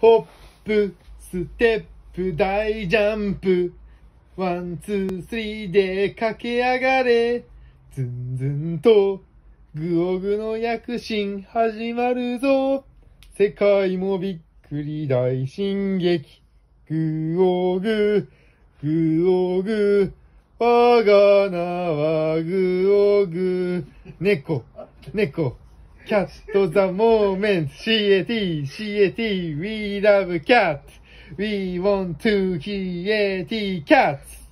ホップ、ステップ、大ジャンプ。 one、two、three で駆け上がれ。ズンズンと、グオグの躍進始まるぞ。世界もびっくり大進撃。グオグ、グオグ。我が名はグオグ。猫、猫。cat to the moment. C-A-T, C-A-T, we love cat. We want to create cats.